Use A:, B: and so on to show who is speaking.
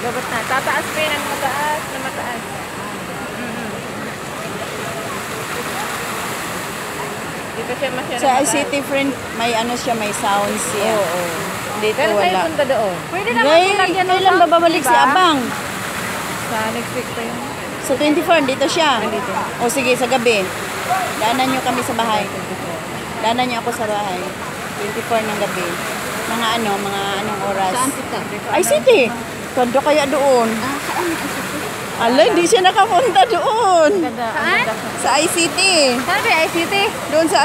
A: bababa na. Tataas pa yun ang mataas na mataas. Mm-mm. Dito siya masyadong
B: Sa
A: mataas.
B: ICT friend, may ano siya, may sounds siya.
A: Oo.
B: Dito
A: Pero tayo
B: wala.
A: punta doon.
C: Pwede naman kung lagyan ng
B: kailan
C: sound,
B: babalik si
C: diba?
B: Abang?
A: Sa next week pa yun.
B: Sa 24, dito siya.
A: Dito.
B: O sige, sa gabi. Daanan nyo kami sa bahay. Daanan nyo ako sa bahay. 24 ng gabi. Mga ano, mga anong oras.
C: Saan punta?
B: ICT. Tondo kaya doon.
C: Ah, saan ang ICT?
B: Ala, hindi siya nakapunta doon.
C: Saan?
B: Sa ICT.
C: Saan ba ICT?
B: Doon sa